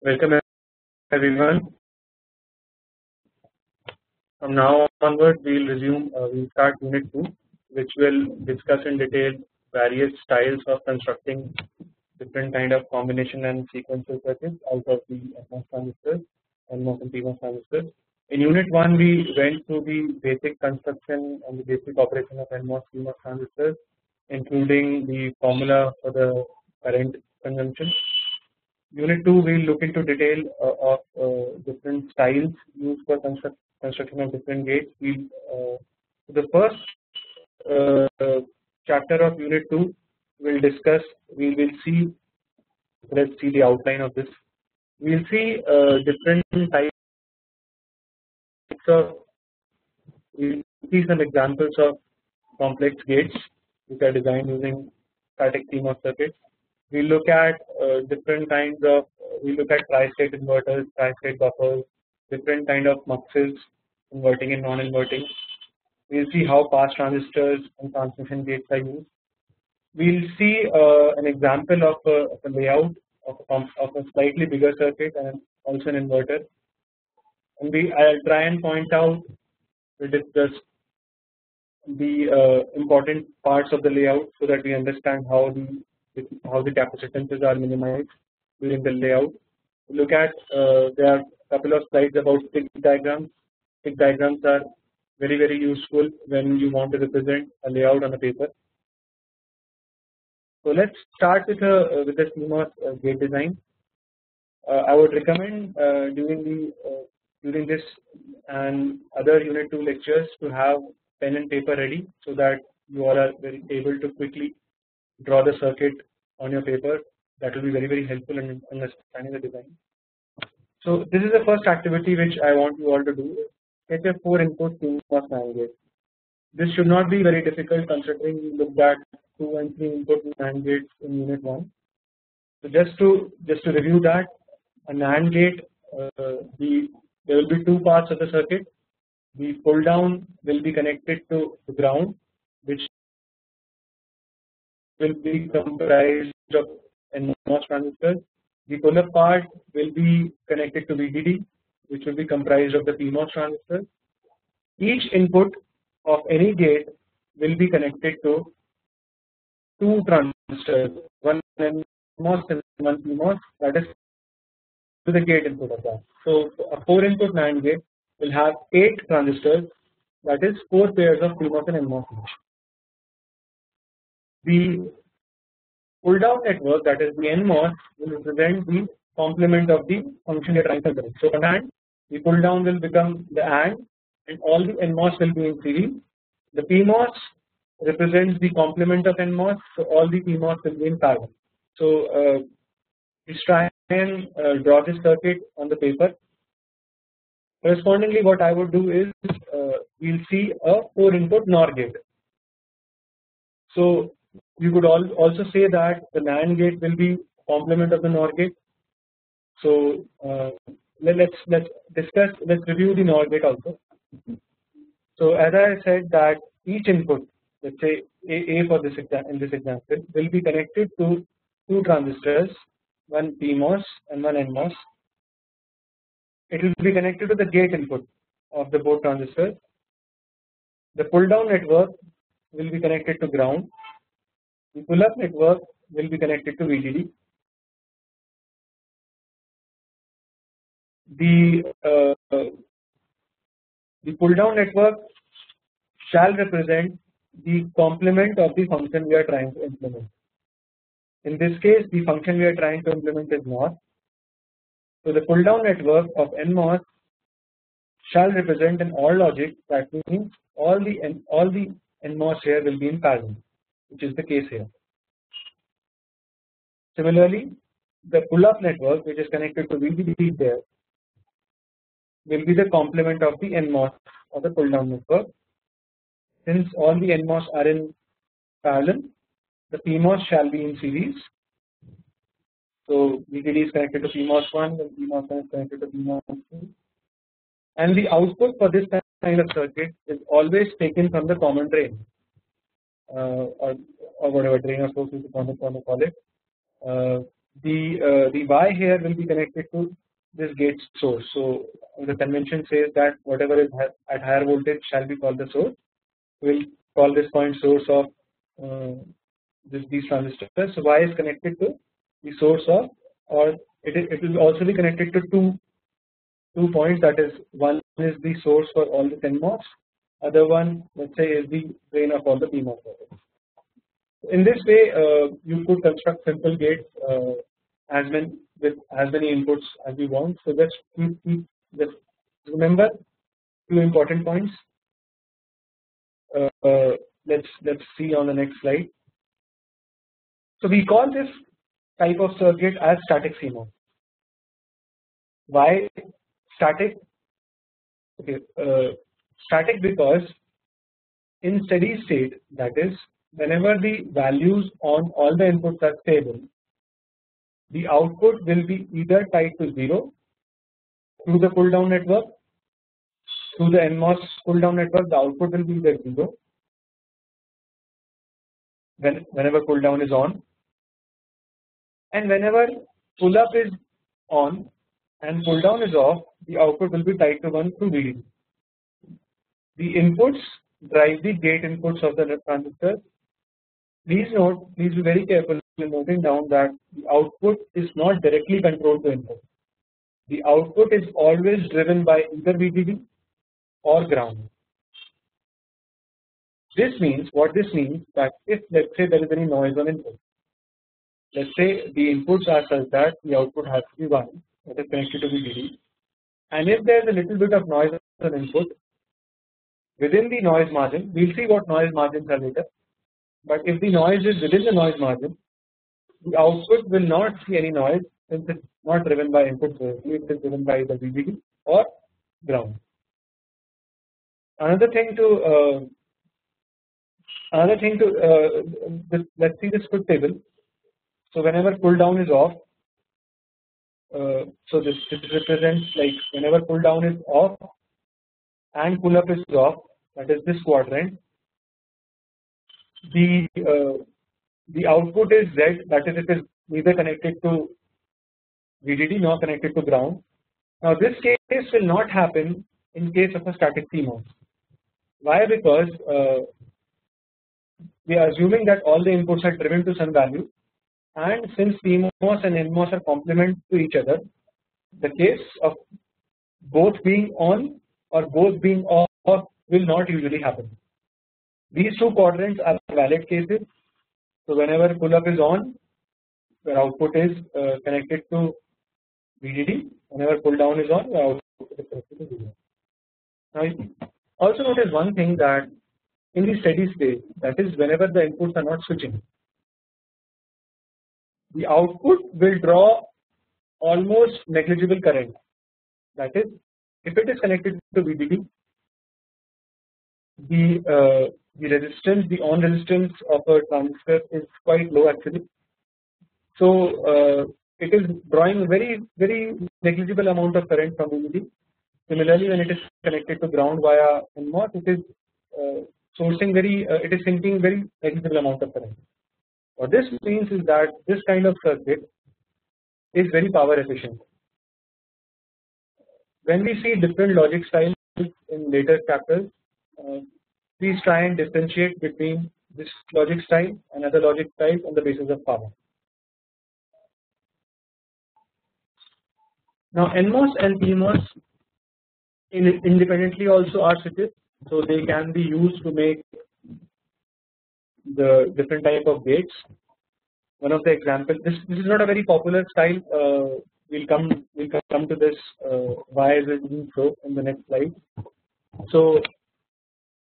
Welcome everyone. From now onward, we will resume. Uh, we will start unit two, which will discuss in detail various styles of constructing different kind of combination and sequential circuits out of the MOS transistors and NMOS and PMOS transistors. In unit one, we went through the basic construction and the basic operation of NMOS PMOS transistors, including the formula for the current consumption Unit 2 we will look into detail uh, of uh, different styles used for construct, construction of different gates. We uh, the first chapter of Unit 2 will discuss. We will see. Let's see the outline of this. We will see uh, different types of. We will see some examples of complex gates which are designed using static CMOS circuits we look at uh, different kinds of we look at tri-state inverters, tri-state buffers, different kind of muxes, inverting and non-inverting. We'll see how pass transistors and transmission gates are used. We'll see uh, an example of a, of a layout of a, of a slightly bigger circuit and also an inverter. And we I'll try and point out we discuss the uh, important parts of the layout so that we understand how the how the capacitances are minimized during the layout. Look at uh, there are a couple of slides about stick diagrams. Stick diagrams are very very useful when you want to represent a layout on a paper. So let's start with a uh, with the CMOS uh, gate design. Uh, I would recommend uh, during the uh, during this and other unit 2 lectures to have pen and paper ready so that you all are very able to quickly draw the circuit on your paper that will be very very helpful in understanding the design. So this is the first activity which I want you all to do get a 4 input CMOS NAND gate. This should not be very difficult considering we looked at 2 and 3 input NAND gates in unit 1. So just to just to review that a NAND gate uh, the there will be two parts of the circuit the pull down will be connected to the ground which will be comprised of NMOS transistors. The pull-up part will be connected to VDD, which will be comprised of the PMOS transistor. Each input of any gate will be connected to two transistors, one NMOS and one PMOS. That is to the gate input of that. So a four input NAND gate will have eight transistors. That is four pairs of PMOS and NMOS the pull down network that is the NMOS will represent the complement of the function you are trying to calculate. So on AND the pull down will become the AND and all the NMOS will be in series. The PMOS represents the complement of NMOS so all the PMOS will be in parallel. So uh, let's try and uh, draw this circuit on the paper. Correspondingly what I would do is uh, we will see a 4 input NOR gate. So you could also say that the NAND gate will be complement of the NOR gate. So uh, let's let's discuss let's review the NOR gate also. So as I said that each input let's say A, for this in this example will be connected to two transistors one PMOS and one NMOS. It will be connected to the gate input of the both transistors. The pull down network will be connected to ground the pull up network will be connected to VDD. The uh, the pull down network shall represent the complement of the function we are trying to implement. In this case, the function we are trying to implement is NOR. So the pull down network of NMOS shall represent an OR logic. That means all the all the NMOS here will be in parallel which is the case here. Similarly, the pull-up network which is connected to VDD there will be the complement of the NMOS of the pull-down network. Since all the NMOS are in parallel, the PMOS shall be in series. So VDD is connected to PMOS 1 and PMOS is connected to PMOS 2 and the output for this kind of circuit is always taken from the common drain or, or whatever drain or source you want to call it. Uh, the uh, the Y here will be connected to this gate source. So the convention says that whatever is at higher voltage shall be called the source. We'll call this point source of uh, this these transistors. So Y is connected to the source of, or it it will also be connected to two two points. That is, one is the source for all the NMOS, other one let's say is the drain of all the PMOS. In this way, uh, you could construct simple gates uh, as many with as many inputs as you want. So just keep, keep just remember two important points. Uh, uh, let's let's see on the next slide. So we call this type of circuit as static CMOS. Why static? Okay, uh, static because in steady state that is whenever the values on all the inputs are stable the output will be either tied to 0 through the pull down network through the NMOS pull down network the output will be either 0 when whenever pull down is on and whenever pull up is on and pull down is off the output will be tied to 1 through VDD. The inputs drive the gate inputs of the transistor. Please note, please be very careful in noting down that the output is not directly controlled to input. The output is always driven by either VDD or ground. This means what this means that if let's say there is any noise on input, let's say the inputs are such that the output has to be 1 that is connected to VDD and if there is a little bit of noise on input within the noise margin we will see what noise margins are later but if the noise is within the noise margin the output will not see any noise since it is not driven by input directly it is driven by the VDD or ground. Another thing to uh, another thing to uh, let us see this truth table. So whenever pull down is off, uh, so this, this represents like whenever pull down is off and pull up is off, that is this quadrant. The uh, the output is Z that is it is neither connected to VDD nor connected to ground. Now this case will not happen in case of a static CMOS. Why? Because uh, we are assuming that all the inputs are driven to some value and since PMOS and NMOS are complement to each other the case of both being on or both being off will not usually happen. These two quadrants are valid cases so whenever pull up is on, the output is uh, connected to VDD. Whenever pull down is on, the output is connected to VDD. Now also notice one thing that in the steady state, that is whenever the inputs are not switching, the output will draw almost negligible current. That is, if it is connected to VDD, the uh, the resistance, the on resistance of a transistor is quite low actually. So uh, it is drawing a very very negligible amount of current from VDD. Similarly, when it is connected to ground via NMOS, it is uh, sourcing very, uh, it is sinking very negligible amount of current. What this means is that this kind of circuit is very power efficient. When we see different logic styles in later chapters, uh, please try and differentiate between this logic style and other logic styles on the basis of power. Now NMOS and PMOS independently also are switches so they can be used to make the different type of gates. One of the examples this this is not a very popular style uh, we'll come we'll come to this uh, why is it being so in the next slide. So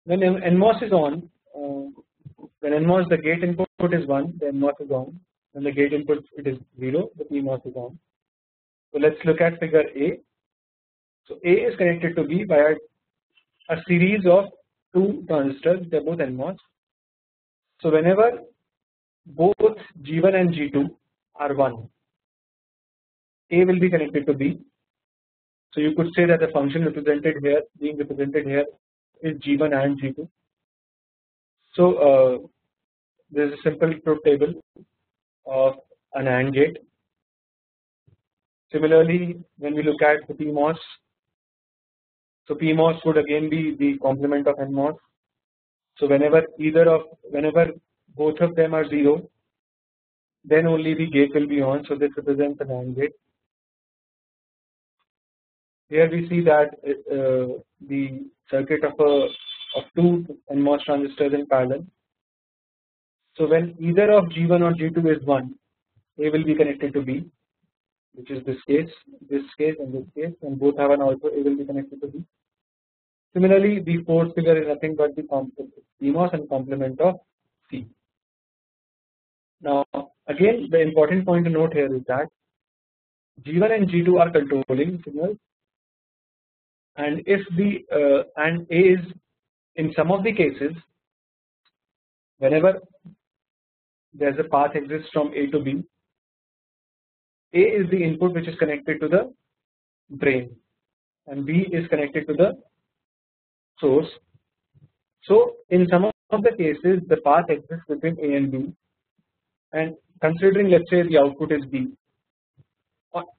when NMOS is on, uh, when NMOS the gate input is 1, the NMOS is on. When the gate input it is 0, the PMOS is on. So let's look at figure A. So A is connected to B by a, a series of two transistors, they are both NMOS. So whenever both G1 and G2 are 1, A will be connected to B. So you could say that the function represented here, being represented here is G1 and G2. So uh, there is a simple truth table of an AND gate Similarly, when we look at the PMOS, so PMOS would again be the complement of NMOS. So whenever either of whenever both of them are zero, then only the gate will be on. So this represents an AND gate. Here we see that uh, the circuit of a of two NMOS transistors in parallel. So when either of G1 or G2 is 1, A will be connected to B, which is this case, this case, and this case, and both have an output. A will be connected to B. Similarly, the fourth figure is nothing but the PMOS and complement of C. Now, again, the important point to note here is that G1 and G2 are controlling signals, and if the uh, and A is in some of the cases, whenever there is a path exists from A to B, A is the input which is connected to the drain, and B is connected to the source. So in some of the cases the path exists between A and B and considering let us say the output is B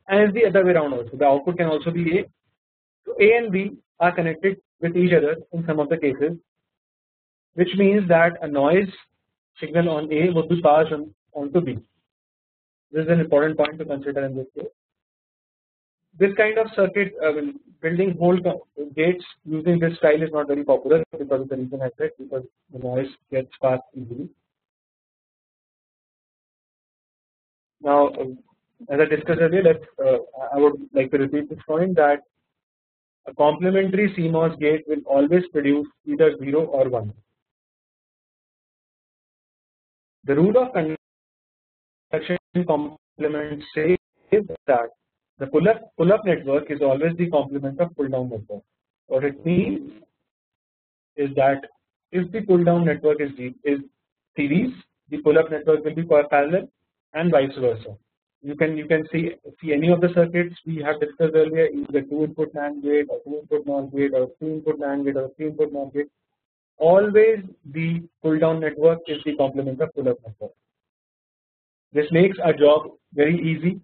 and the other way around also the output can also be A. So A and B are connected with each other in some of the cases which means that a noise signal on A would be passed on, on to B. This is an important point to consider in this case this kind of circuit building whole gates using this style is not very popular because of the reason I said because the noise gets passed easily. Now as I discussed earlier uh, I would like to repeat this point that a complementary CMOS gate will always produce either 0 or 1. The rule of conduction complement says that the pull up pull up network is always the complement of pull down network. What it means is that if the pull down network is is series, the pull up network will be parallel and vice versa. You can you can see see any of the circuits we have discussed earlier, either two input NAND gate or two input NOR gate or three input NAND gate or three input NOR gate. Always the pull down network is the complement of pull up network. This makes our job very easy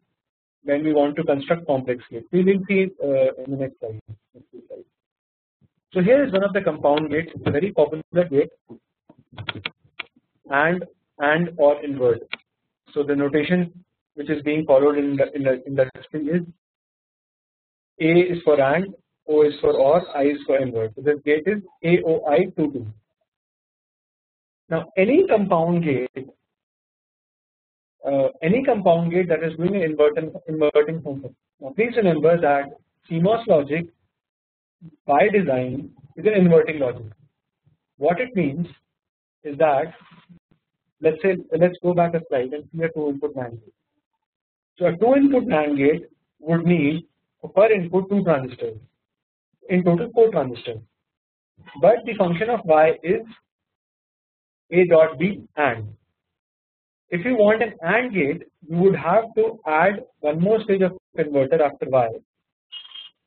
when we want to construct complex gates. We will see uh, in the next slide. So here is one of the compound gates, very popular gate, and and or invert. So the notation which is being followed in the in the industry is A is for AND, O is for OR, I is for invert. So this gate is AOI 22. Now any compound gate uh, any compound gate that is doing an inverting, inverting function. Now please remember that CMOS logic by design is an inverting logic. What it means is that let's say let's go back a slide and a two input gate. So a two input NAND gate would need per input two transistors in total four transistors but the function of y is a dot b and if you want an AND gate, you would have to add one more stage of inverter after Y.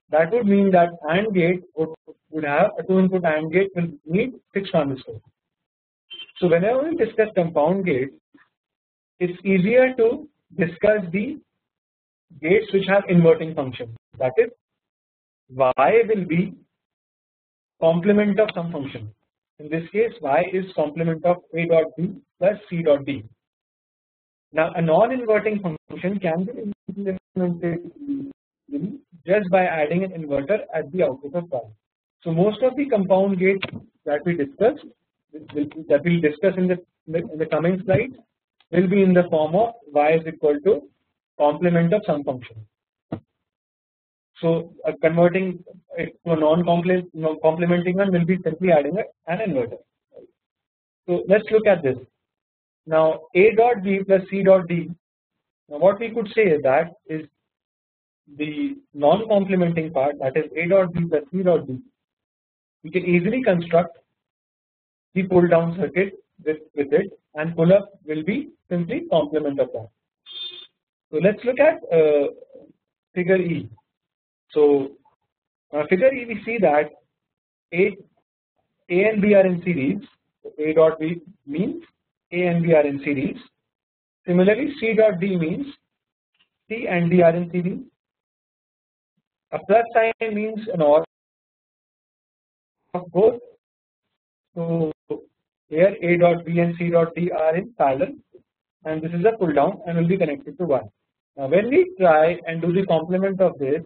That would mean that AND gate would, would have a two input AND gate will need 6 transistors. So whenever we discuss compound gates, it's easier to discuss the gates which have inverting function. That is, Y will be complement of some function. In this case, Y is complement of A dot B plus C dot D. Now a non-inverting function can be implemented just by adding an inverter at the output of power. So most of the compound gates that we discussed that we will discuss in the, in the coming slides will be in the form of y is equal to complement of some function. So converting it to a non-complementing one will be simply adding an inverter. So let's look at this. Now A dot B plus C dot D. Now what we could say is that is the non-complementing part that is A dot B plus C dot D. We can easily construct the pull down circuit with, with it and pull up will be simply complement that. So let's look at uh, figure E. So uh, figure E we see that A A and B are in series. So A dot B means a and B are in series. Similarly, C dot D means C and D are in series. A plus sign means an OR of both. So here A dot B and C dot D are in parallel and this is a pull down and will be connected to 1. Now when we try and do the complement of this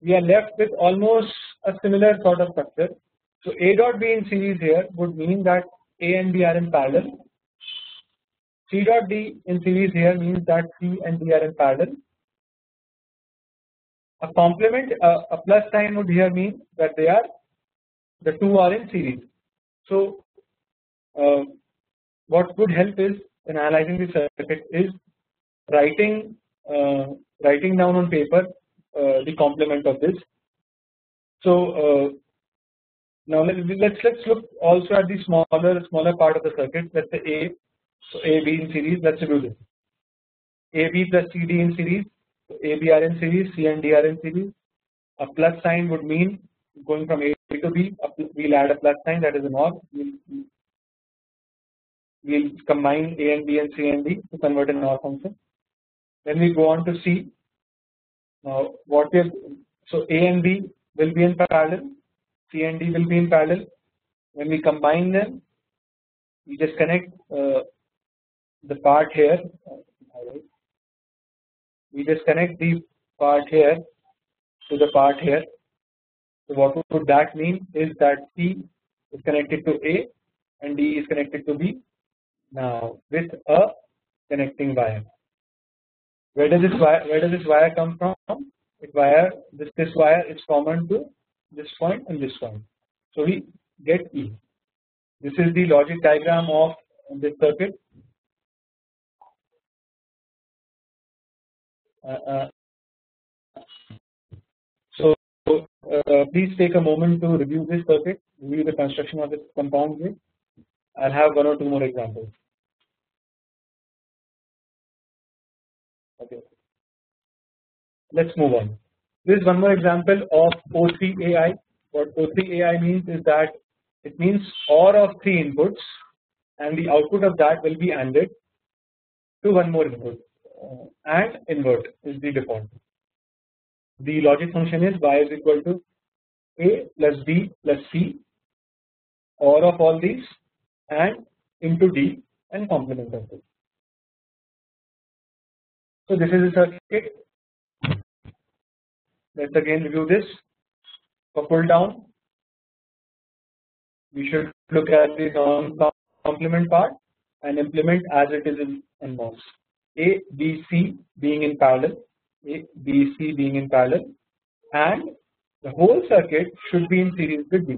we are left with almost a similar sort of structure. So A dot B in series here would mean that A and B are in parallel. C dot D in series here means that C and D are in parallel. A complement, a plus sign would here mean that they are the two are in series. So uh, what would help is in analyzing the circuit is writing uh, writing down on paper uh, the complement of this. So uh, now let's let's let's look also at the smaller smaller part of the circuit. Let's say A, so A B in series. Let's do this. A B plus C D in series. So A B are in series. C and D in series. A plus sign would mean going from A to B. We'll add a plus sign that is an OR. We'll, we'll combine A and B and C and D to convert an OR function. Then we go on to C. Now what we so A and B will be in parallel, C and D will be in parallel. When we combine them, we just connect uh, the part here. We just connect the part here to the part here. So what would that mean is that C is connected to A and D is connected to B. Now with a connecting wire. Where does this wire where does this wire come from? It wire this this wire is common to this point and this point. So we get E. This is the logic diagram of this circuit. Uh, uh, so uh, please take a moment to review this circuit, review the construction of this compound gate. I'll have one or two more examples. Okay. Let's move on. This is one more example of O3 AI. What O3 AI means is that it means OR of three inputs and the output of that will be ANDed to one more input and invert is the default. The logic function is y is equal to a plus b plus c OR of all these and into d and complement of this. So this is a circuit. Let's again review this. For pull down, we should look at the non-complement part and implement as it is in NMOS. A, B, C being in parallel, A, B, C being in parallel, and the whole circuit should be in series with B.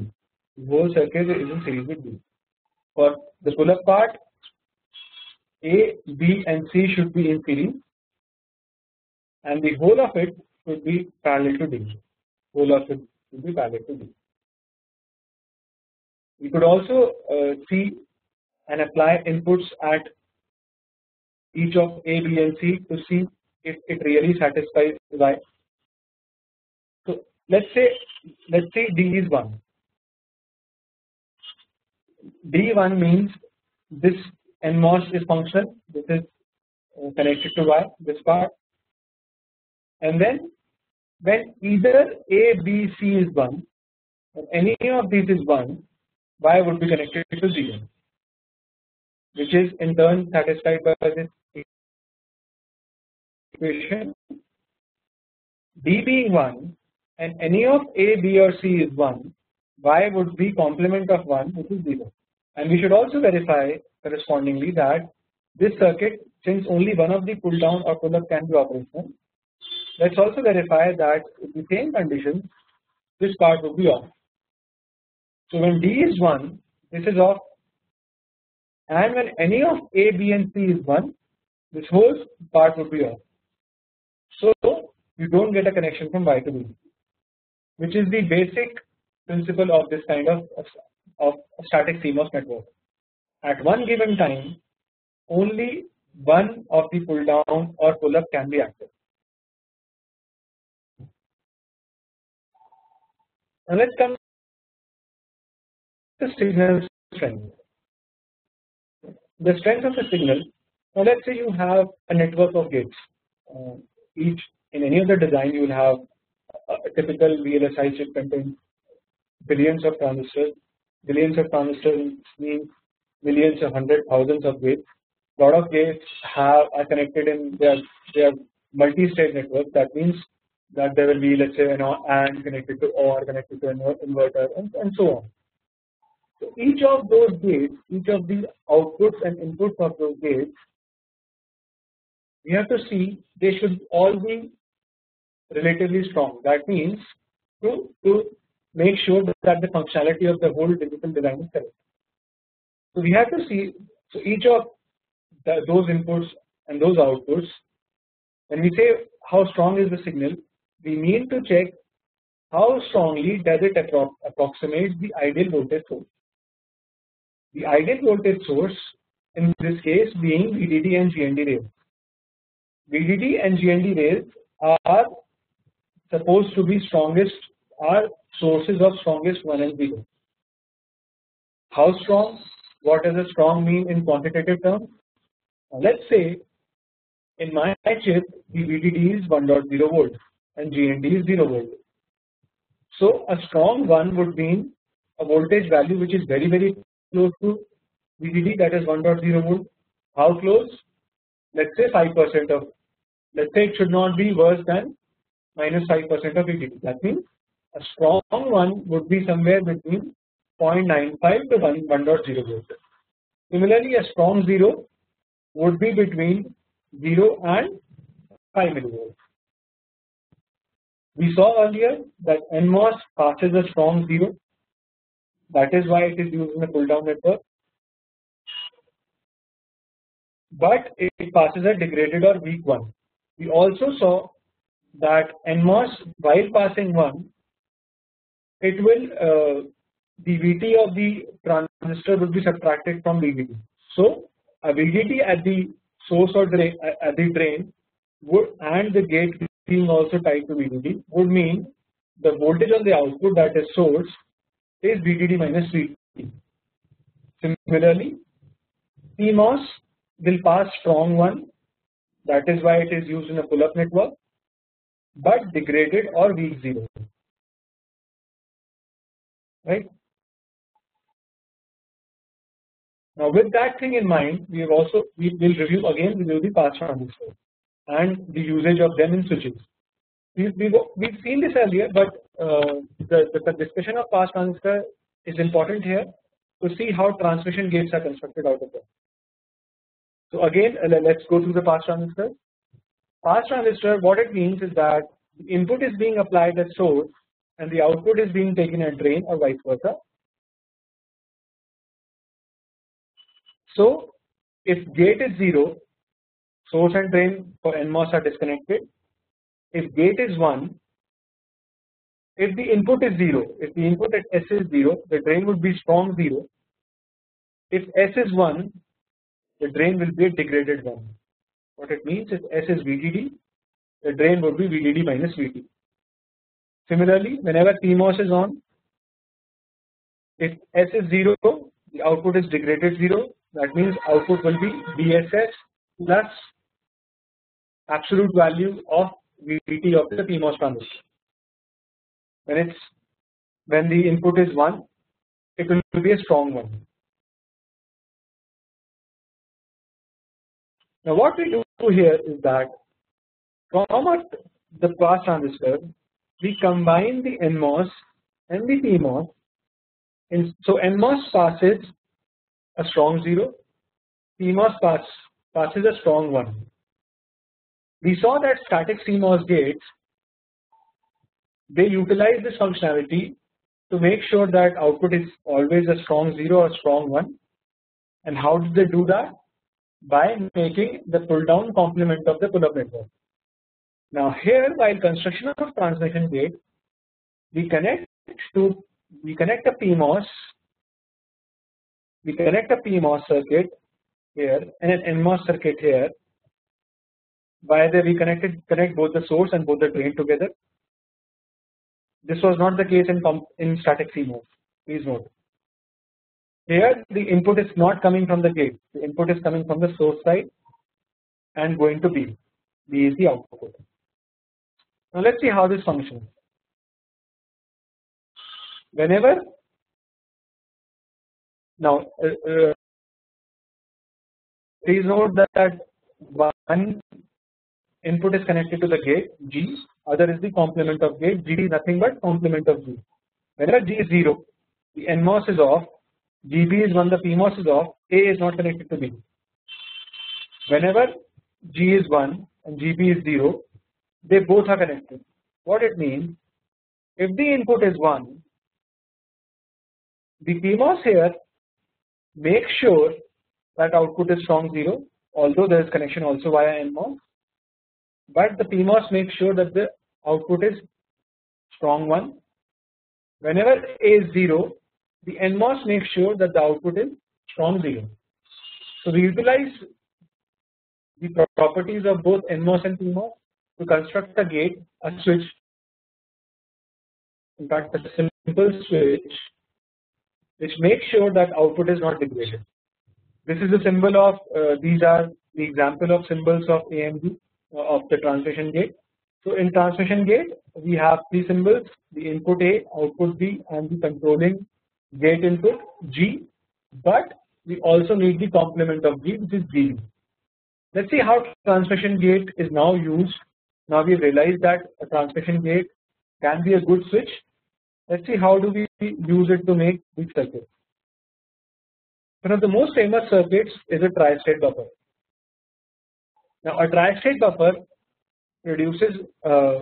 The whole circuit is in series with B. For the pull-up part, A, B, and C should be in series and the whole of it should be parallel to D. Whole of it should be parallel to D. We could also uh, see and apply inputs at each of A, B, and C to see if it really satisfies Y. So let's say let's say D is one. D1 means this NMOS is functional. This is uh, connected to Y. This part and then when either A, B, C is 1 or any of these is 1 Y would be connected to 0 which is in turn satisfied by this equation. D being 1 and any of A, B or C is 1 Y would be complement of 1 which is 0 and we should also verify correspondingly that this circuit since only one of the pull down or pull up can be operational let us also verify that with the same condition this part would be off. So when D is 1 this is off and when any of A, B and C is 1 this whole part would be off. So you do not get a connection from Y to B which is the basic principle of this kind of, of static CMOS network. At one given time only one of the pull down or pull up can be active. Now let's come to signal strength. The strength of the signal. Now let's say you have a network of gates. Uh, each in any other design you will have a typical VLSI chip contains billions of transistors. Billions of transistors means millions of hundred thousands of gates. Lot of gates have are connected in their their multi-state network. That means that there will be let's say an AND connected to OR connected to an inverter and, and so on. So each of those gates, each of the outputs and inputs of those gates, we have to see they should all be relatively strong. That means to to make sure that the functionality of the whole digital design is correct. So we have to see so each of the, those inputs and those outputs. When we say how strong is the signal, we need to check how strongly does it appro approximate the ideal voltage source. The ideal voltage source in this case being VDD and GND rails. VDD and GND rails are supposed to be strongest are sources of strongest 1 and 0. How strong? What does a strong mean in quantitative terms? Let us say in my chip the VDD is 1.0 volt and GND is 0 volt. So a strong one would mean a voltage value which is very very close to VDD that is 1.0 volt. How close? Let us say 5 percent of let us say it should not be worse than minus minus 5 percent of VDD. That means a strong one would be somewhere between 0.95 to 1, 1.0 volt. Similarly, a strong 0 would be between 0 and 5 millivolts. We saw earlier that NMOS passes a strong 0 that is why it is used in a pull down network but it passes a degraded or weak one. We also saw that NMOS while passing 1 it will uh, the VT of the transistor will be subtracted from VDD. So a VDD at the source or drain at the drain would and the gate being also tied to VDD would mean the voltage on the output that is source is VDD minus VT. Similarly, PMOS will pass strong one that is why it is used in a pull up network but degraded or weak 0 right. Now with that thing in mind we have also we will review again we will the pass transistors and the usage of them in switches. We've, seen this earlier but uh, the, the discussion of pass transistor is important here to see how transmission gates are constructed out of them. So again let's go through the pass transistor. Pass transistor what it means is that the input is being applied at source and the output is being taken at drain or vice versa. So if gate is 0 source and drain for NMOS are disconnected. If gate is 1 if the input is 0 if the input at S is 0 the drain would be strong 0 if S is 1 the drain will be a degraded 1 what it means if S is VDD the drain would be VDD minus VT Similarly, whenever PMOS is on, if S is 0, the output is degraded 0. That means output will be VSS plus absolute value of VT of the PMOS transistor. When it's when the input is 1, it will be a strong one. Now what we do here is that from the pass transistor we combine the NMOS and the PMOS and so NMOS passes a strong 0 PMOS pass, passes a strong 1 we saw that static CMOS gates they utilize this functionality to make sure that output is always a strong 0 or strong 1 and how did they do that? By making the pull down complement of the pull up network. Now here while construction of transmission gate we connect to we connect a PMOS we connect a PMOS circuit here and an NMOS circuit here by the we connected connect both the source and both the drain together. This was not the case in in static CMOS please note. Here the input is not coming from the gate. The input is coming from the source side and going to B. B is the output. Now let us see how this functions. whenever now uh, uh, please note that one input is connected to the gate G. Other is the complement of gate G is nothing but complement of G. Whenever G is 0 the NMOS is off GB is 1 the PMOS is off A is not connected to B. Whenever G is 1 and GB is 0 they both are connected. What it means if the input is 1 the PMOS here makes sure that output is strong 0 although there is connection also via NMOS but the PMOS makes sure that the output is strong 1 whenever A is 0 the NMOS makes sure that the output is strong 0. So we utilize the properties of both NMOS and PMOS to construct a gate a switch in fact a simple switch which makes sure that output is not degraded. This is the symbol of uh, these are the example of symbols of AMD Uh, of the transmission gate. So in transmission gate we have three symbols the input A, output B and the controlling gate input G but we also need the complement of G which is G. Let us see how transmission gate is now used. Now we realize that a transmission gate can be a good switch. Let us see how do we use it to make big circuits. One of the most famous circuits is a tri-state buffer. Now a tri-state buffer reduces. uh,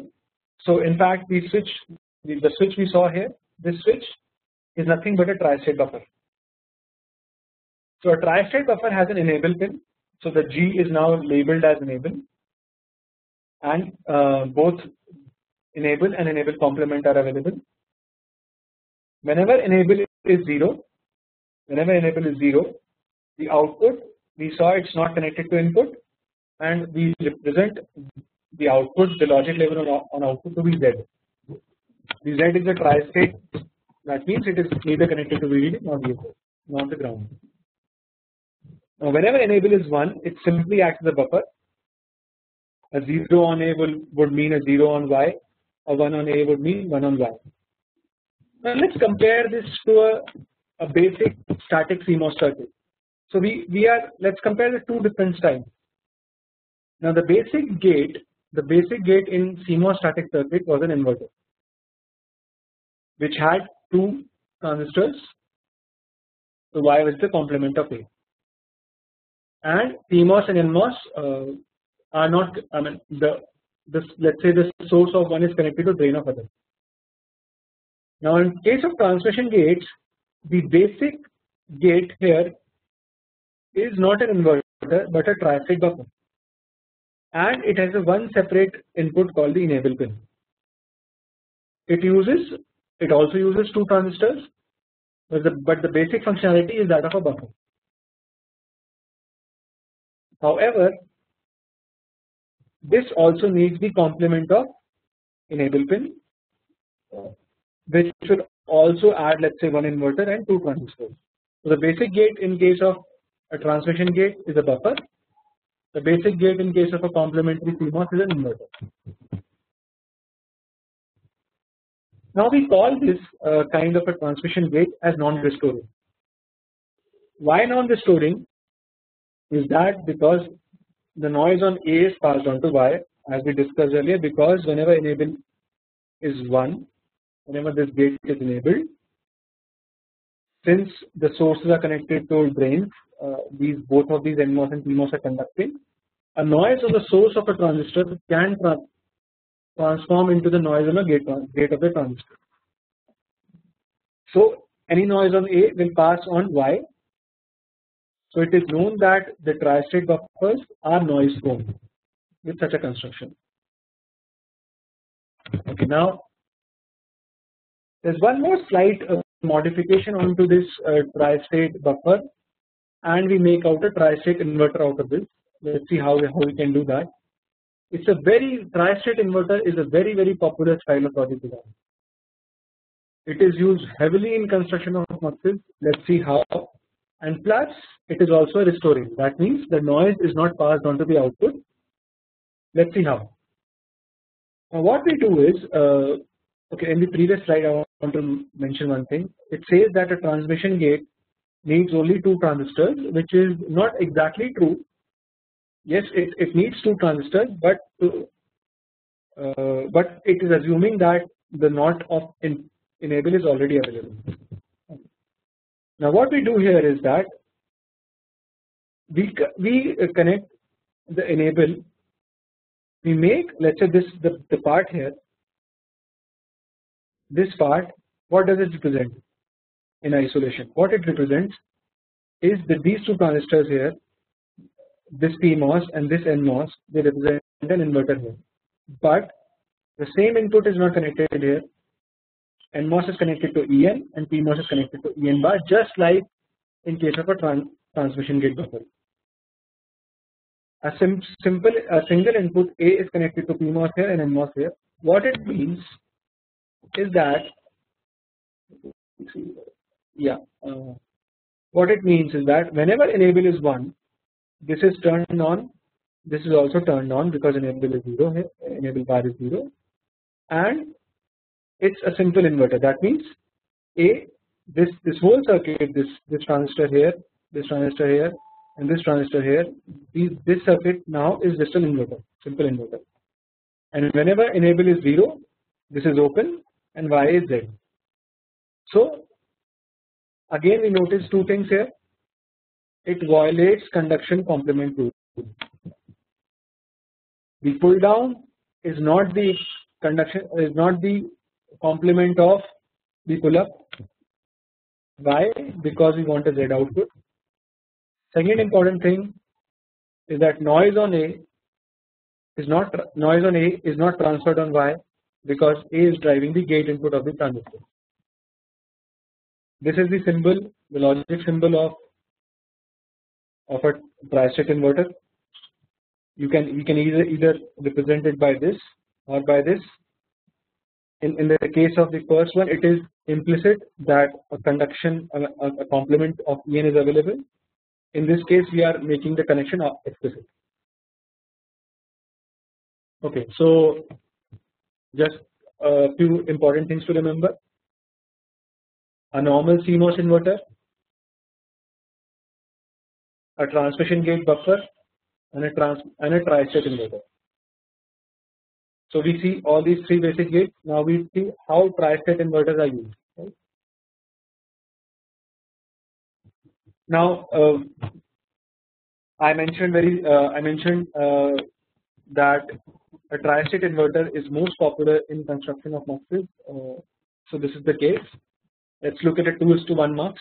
so in fact the switch the, the switch we saw here this switch is nothing but a tri-state buffer. So a tri-state buffer has an enable pin so the G is now labeled as enable and uh, both enable and enable complement are available. Whenever enable is 0 whenever enable is 0 the output we saw it is not connected to input and we represent the output the logic level on, on output to be Z. The Z is a tri-state that means it is neither connected to VDD nor VSS not the ground. Now whenever enable is 1 it simply acts as a buffer a 0 on A will, would mean a 0 on Y a 1 on A would mean 1 on Y. Now let us compare this to a, a basic static CMOS circuit. So we, we are let us compare the two different styles. Now the basic gate the basic gate in CMOS static circuit was an inverter which had two transistors. So Y was the complement of A. And PMOS and NMOS uh, are not I mean the this let's say the source of one is connected to drain of other. Now in case of transmission gates the basic gate here is not an inverter but a tri-state buffer and it has a one separate input called the enable pin. It uses it also uses two transistors but the, but the basic functionality is that of a buffer. However, this also needs the complement of enable pin which should also add let us say one inverter and two transistors. So the basic gate in case of a transmission gate is a buffer the basic gate in case of a complementary CMOS is an inverter. Now we call this uh, kind of a transmission gate as non-restoring. Why non-restoring? Is that because the noise on A is passed on to Y as we discussed earlier because whenever enable is 1 whenever this gate is enabled since the sources are connected to drains these both of these NMOS and PMOS are conducting a noise of the source of a transistor can tra transform into the noise on a gate, gate of the transistor. So any noise on A will pass on Y. So it is known that the tri-state buffers are noise prone with such a construction. Okay, now there's one more slight uh, modification onto this uh, tri-state buffer and we make out a tri-state inverter out of this let us see how we, how we can do that. It is a very tri-state inverter is a very very popular style of logic design. It is used heavily in construction of muxes. Let us see how. And plus, it is also restoring. That means the noise is not passed on to the output. Let us see how. Now, what we do is, uh, okay, in the previous slide, I want to mention one thing. It says that a transmission gate needs only two transistors, which is not exactly true. Yes, it, it needs two transistors, but uh, but it is assuming that the NOT of in, enable is already available. Now, what we do here is that we we connect the enable. We make let's say this the, the part here this part what does it represent in isolation. What it represents is that these two transistors here this PMOS and this NMOS they represent an inverter here. But the same input is not connected here. NMOS is connected to EN and PMOS is connected to EN bar just like in case of a trans transmission gate buffer. A sim simple a single input A is connected to PMOS here and NMOS here. What it means is that yeah. Uh, what it means is that whenever enable is 1 this is turned on. This is also turned on because enable is 0 here enable bar is 0 and it's a simple inverter. That means a this this whole circuit this this transistor here this transistor here and this transistor here these this circuit now is just an inverter simple inverter. And whenever enable is 0 this is open and y is z. So again we notice two things here it violates conduction complement rule. The pull down is not the conduction is not the complement of the pull up why because we want a z output. Second important thing is that noise on A is not noise on A is not transferred on Y because A is driving the gate input of the transistor. This is the symbol, the logic symbol of of a tri-state inverter. You can you can either either represent it by this or by this. In in the case of the first one, it is implicit that a conduction a, a complement of EN is available. In this case, we are making the connection explicit. Okay, so just a few important things to remember. A normal CMOS inverter, a transmission gate buffer, and a trans and a tri-state inverter. So we see all these three basic gates. Now we see how tri-state inverters are used. Now uh, I mentioned very uh, I mentioned uh, that a tri-state inverter is most popular in construction of muxes. Uh, so this is the case. Let's look at a 2 is to 1 mux.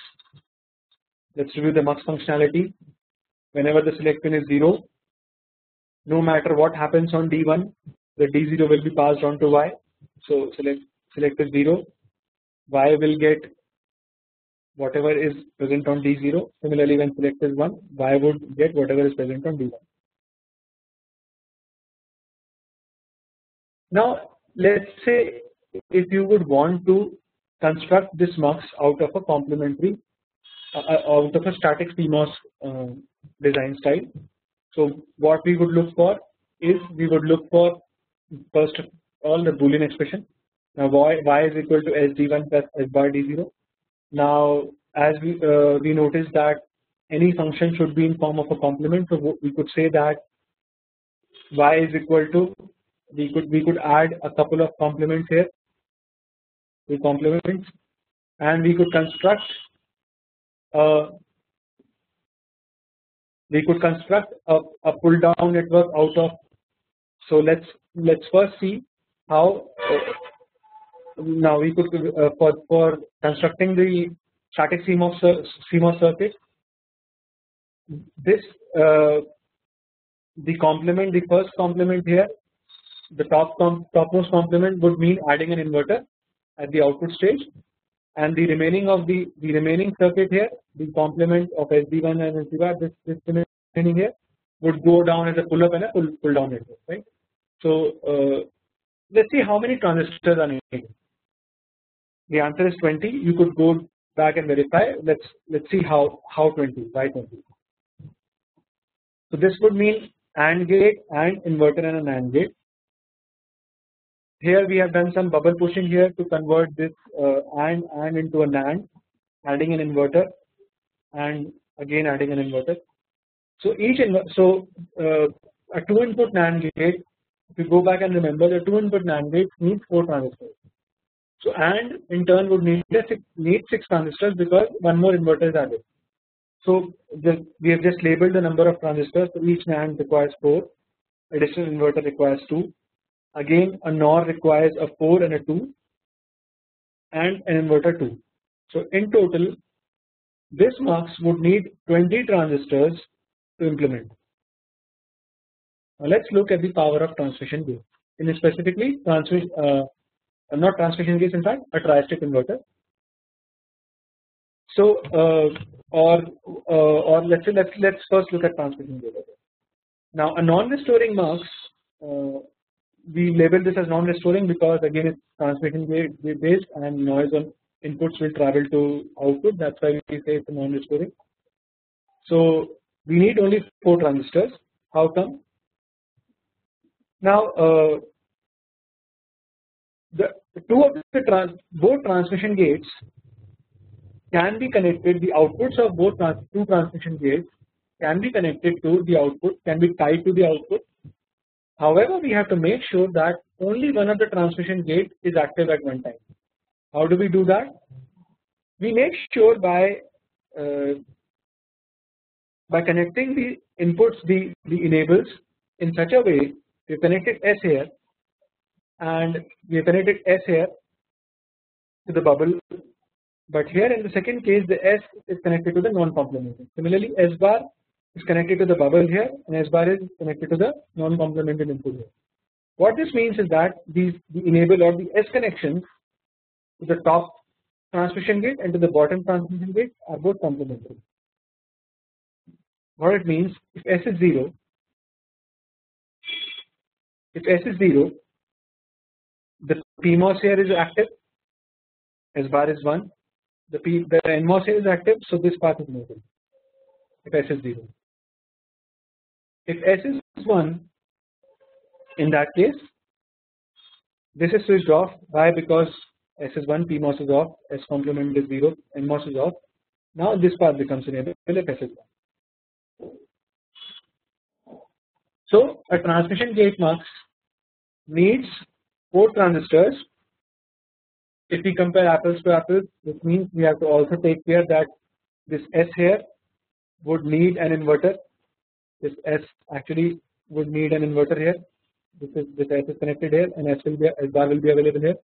Let's review the mux functionality. Whenever the select pin is 0, no matter what happens on D1, the D0 will be passed on to Y. So select select is 0, Y will get whatever is present on D0. Similarly, when select is 1, Y would get whatever is present on D1. Now let's say if you would want to construct this mux out of a complementary uh, uh out of a static CMOS uh, design style. So what we would look for is we would look for first of all the boolean expression. Now y, y is equal to sd1 plus s bar d0 now as we uh, we notice that any function should be in form of a complement so we could say that y is equal to we could we could add a couple of complements here two complements and we could construct uh, we could construct a, a pull down network out of so let's let's first see how now we could uh, for for constructing the static CMOS, CMOS circuit this uh, the complement the first complement here the top com topmost complement would mean adding an inverter at the output stage and the remaining of the the remaining circuit here the complement of SD1 and SD1 this this remaining here would go down as a pull up and a pull, pull down network right. So uh, let's see how many transistors are needed. The answer is 20. You could go back and verify. Let's let's see how how 20 why 20. So this would mean AND gate and inverter and an AND gate here we have done some bubble pushing here to convert this uh, AND AND into a NAND adding an inverter and again adding an inverter. So each so uh, a two input NAND gate if you go back and remember the two input NAND gate needs 4 transistors. So AND in turn would need six, need 6 transistors because one more inverter is added. So the, we have just labeled the number of transistors so each NAND requires 4 additional inverter requires 2 again a NOR requires a 4 and a 2 and an inverter 2. So in total this mux would need 20 transistors to implement. Now let's look at the power of transmission gate in specifically transmission uh, not transmission gate in fact a tri-state inverter. So uh, or uh, or let's say let's let's first look at transmission gate. Now a non-restoring mux uh, we label this as non-restoring because again it's transmission gate based and noise on inputs will travel to output. That's why we say it's non-restoring. So we need only 4 transistors. How come? Now uh, the two of the trans both transmission gates can be connected. The outputs of both trans two transmission gates can be connected to the output can be tied to the output However, we have to make sure that only one of the transmission gate is active at one time. How do we do that? We make sure by uh, by connecting the inputs the the enables in such a way we connected S here and we connected S here to the bubble but here in the second case the S is connected to the non-complementary. Similarly S bar is connected to the bubble here and S bar is connected to the non-complementary input here. What this means is that these the enable or the S connections to the top transmission gate and to the bottom transmission gate are both complementary. What it means if S is 0 if S is 0 the PMOS here is active S bar is 1 the P the NMOS here is active so this path is moving if S is 0 if S is 1 in that case this is switched off. Why? Because S is 1 PMOS is off S complement is 0 NMOS is off. Now this part becomes enabled if S is 1. So a transmission gate mux needs 4 transistors. If we compare apples to apples this means we have to also take care that this S here would need an inverter this S actually would need an inverter here this is this S is connected here and S will be S bar will be available here.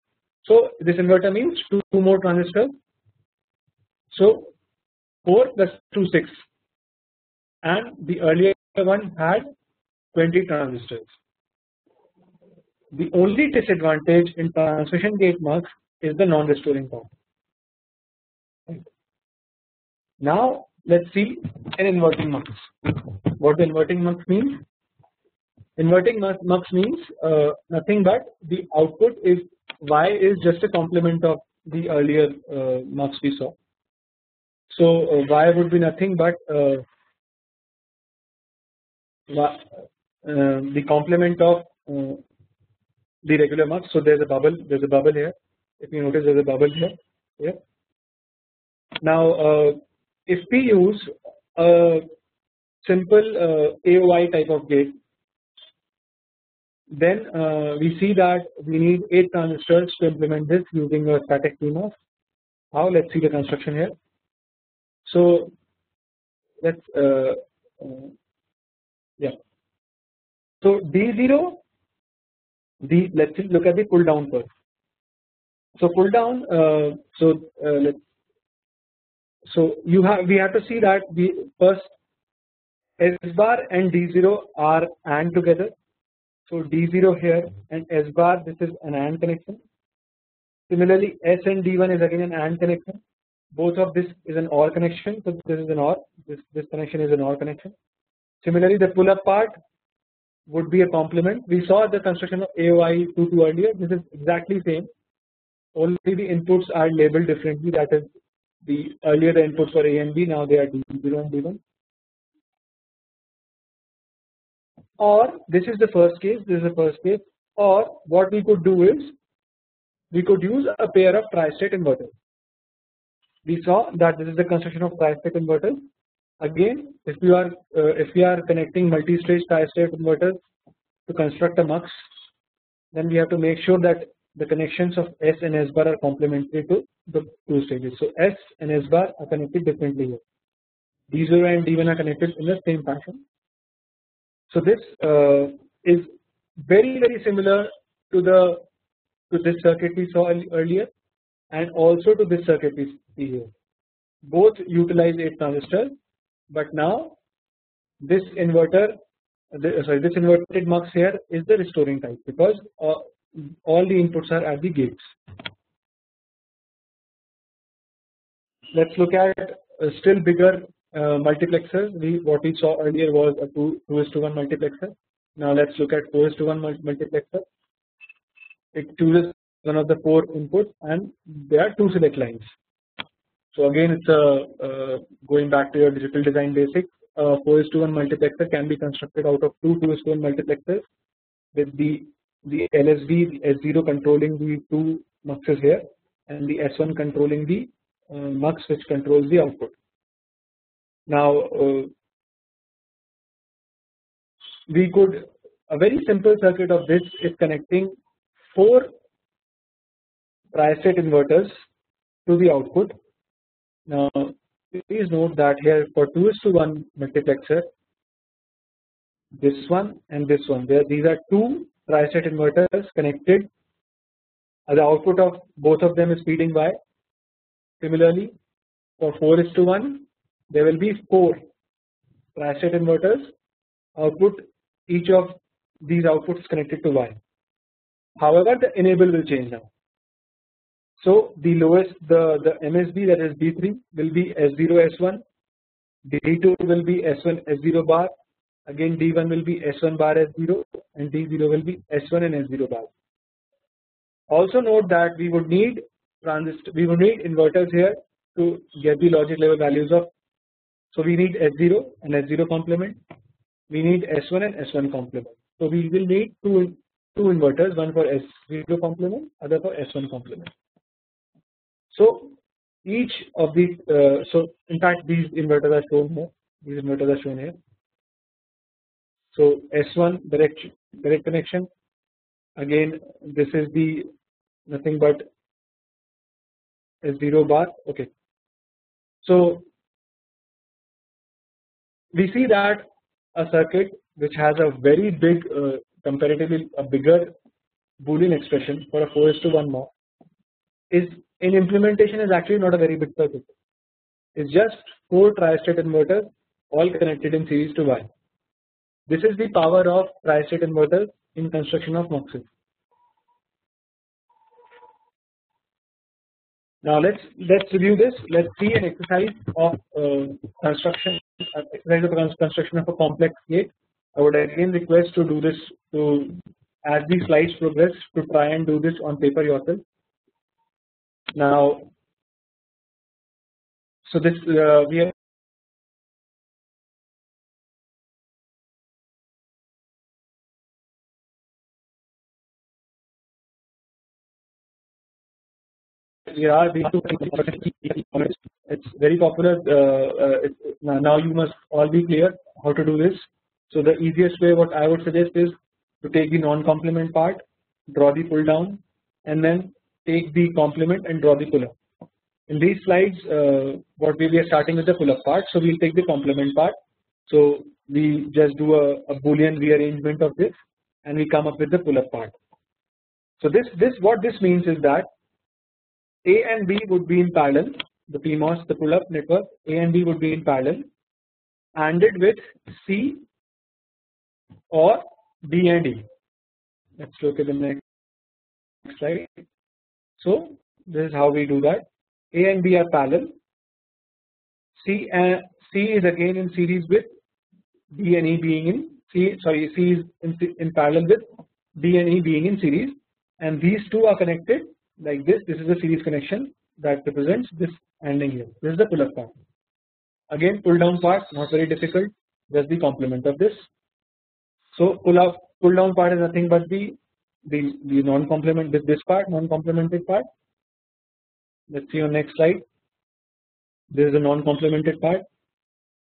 So this inverter means two, two more transistors so 4 plus 2 6 and the earlier one had 20 transistors. The only disadvantage in transmission gate mux is the non-restoring part. Now let's see an inverting mux. What the inverting mux means? Inverting mux means uh, nothing but the output is Y is just a complement of the earlier uh, mux we saw. So uh, Y would be nothing but uh, uh, the complement of uh, the regular mux. So there's a bubble. There's a bubble here. If you notice, there's a bubble here. Yeah. Now if we use a simple uh, AOI type of gate then uh, we see that we need 8 transistors to implement this using a static CMOS. How? Let's see the construction here. So let's uh, uh, yeah. So D0 the let's look at the pull down first. So pull down uh, so uh, let's so you have we have to see that the first S bar and D0 are AND together. So D0 here and S bar this is an AND connection. Similarly S and D1 is again an AND connection. Both of this is an OR connection. So this is an OR. This this connection is an OR connection. Similarly the pull up part would be a complement. We saw the construction of AOI 22 earlier. This is exactly same. Only the inputs are labeled differently. That is the earlier the inputs were A and B now they are D0 and D1 or this is the first case this is the first case or what we could do is we could use a pair of tri-state inverters. We saw that this is the construction of tri-state inverters. Again, if we are uh, if we are connecting multi-stage tri-state inverters to construct a mux, then we have to make sure that the connections of S and S bar are complementary to the two stages. So S and S bar are connected differently here. D0 and D1 are connected in the same fashion. So this uh, is very very similar to the to this circuit we saw earlier and also to this circuit we see here. Both utilize 8 transistors, but now this inverter, sorry, this inverted mux here is the restoring type because uh, all the inputs are at the gates. Let's look at a still bigger uh, multiplexers. We what we saw earlier was a 2 2 is to 1 multiplexer. Now let's look at 4 is to 1 multiplexer. It chooses one of the four inputs and there are two select lines. So again, it's a uh, going back to your digital design basics. Uh, 4 is to 1 multiplexer can be constructed out of two 2 is to 1 multiplexers with the the LSB the S0 controlling the two muxes here and the S1 controlling the uh, mux which controls the output. Now uh, we could a very simple circuit of this is connecting four tri-state inverters to the output. Now please note that here for 2 is to 1 multiplexer this one and this one where these are two tri-state inverters connected. The output of both of them is feeding by. Similarly for 4 is to 1 there will be 4 tri-state inverters. Output each of these outputs connected to Y however the enable will change now. So the lowest the the MSB that is D3 will be S0 S1 D2 will be S1 S0 bar again D1 will be S1 bar S0 and D0 will be S1 and S0 bar. Also note that we would need transistor we would need inverters here to get the logic level values of. So we need S0 and S0 complement. We need S1 and S1 complement. So we will need two two inverters one for S0 complement other for S1 complement. So each of these uh, so in fact these inverters are shown here. These inverters are shown here so S1 direct direct connection. Again this is the nothing but S0 bar. Okay. So we see that a circuit which has a very big uh, comparatively a bigger boolean expression for a 4 to 1 mux is in implementation is actually not a very big circuit. It's just 4 tri-state inverters all connected in series to Y this is the power of tri-state inverters in construction of MUXes. Now let's let's review this. Let's see an exercise of uh, construction uh, exercise of construction of a complex gate. I would again request to do this to as the slides progress to try and do this on paper yourself. Now, so this uh, we have we are it's very popular. Uh, uh, it, now you must all be clear how to do this. So the easiest way what I would suggest is to take the non-complement part draw the pull down and then take the complement and draw the pull up. In these slides uh, what we are starting with the pull up part so we'll take the complement part. So we just do a, a boolean rearrangement of this and we come up with the pull up part. So this this what this means is that a and B would be in parallel. The PMOS the pull up network A and B would be in parallel. ANDed with C or D and E. Let us look at the next slide. So this is how we do that. A and B are parallel. C and C is again in series with D and E being in C sorry C is in, in parallel with D and E being in series. And these two are connected like this this is the series connection that represents this ANDing here. This is the pull up part. Again pull down part not very difficult. Just the complement of this. So pull up pull down part is nothing but the the, the non-complement this, this part non-complemented part. Let's see on next slide. This is the non-complemented part.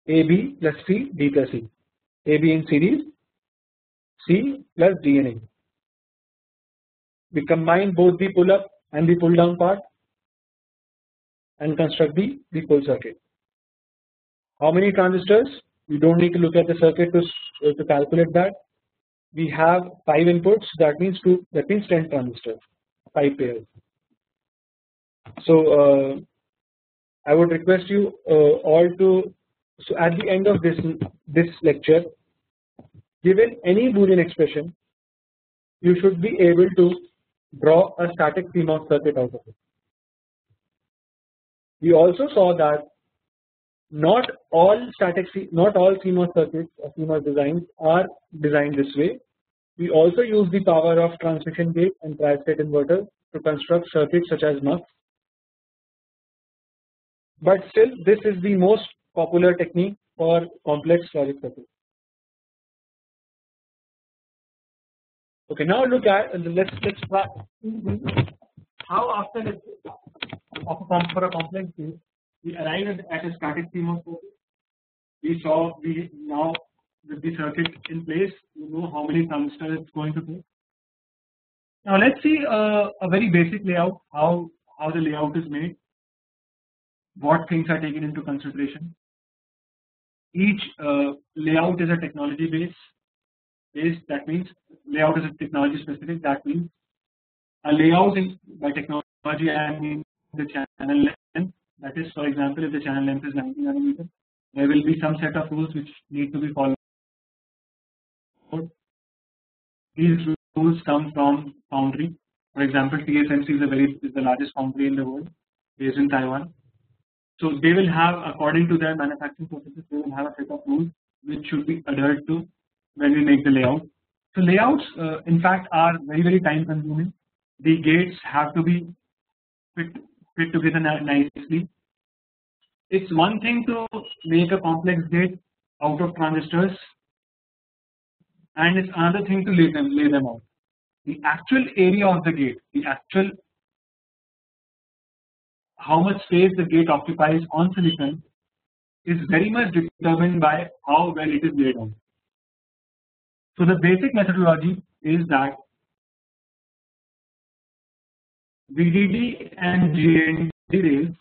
AB plus C D plus E. AB in series. C plus D and A. We combine both the pull up and the pull down part and construct the, the full circuit. How many transistors? We don't need to look at the circuit to, uh, to calculate that. We have 5 inputs that means 2 that means 10 transistors 5 pairs. So uh, I would request you uh, all to so at the end of this this lecture given any boolean expression you should be able to draw a static CMOS circuit out of it. We also saw that not all static not all CMOS circuits or CMOS designs are designed this way. We also use the power of transmission gate and tri-state inverter to construct circuits such as MUX. But still this is the most popular technique for complex logic circuits. Okay, now look at let's let's try how after for a complex case we arrived at a static CMOS circuit. We saw we now with the circuit in place you know how many transistors it's going to take. Now let's see uh, a very basic layout how how the layout is made, what things are taken into consideration. Each uh, layout is a technology base is that means layout is a technology specific that means a layout in by technology I mean the channel length. That is for example if the channel length is 90 nanometer there will be some set of rules which need to be followed. These rules come from foundry. For example TSMC is very is the largest foundry in the world based in Taiwan. So they will have according to their manufacturing processes they will have a set of rules which should be adhered to when we make the layout. So layouts uh, in fact are very very time consuming. The gates have to be fit, fit together nicely. It's one thing to make a complex gate out of transistors and it's another thing to lay them lay them out. The actual area of the gate, the actual how much space the gate occupies on silicon is very much determined by how well it is laid out. So the basic methodology is that VDD and GND rails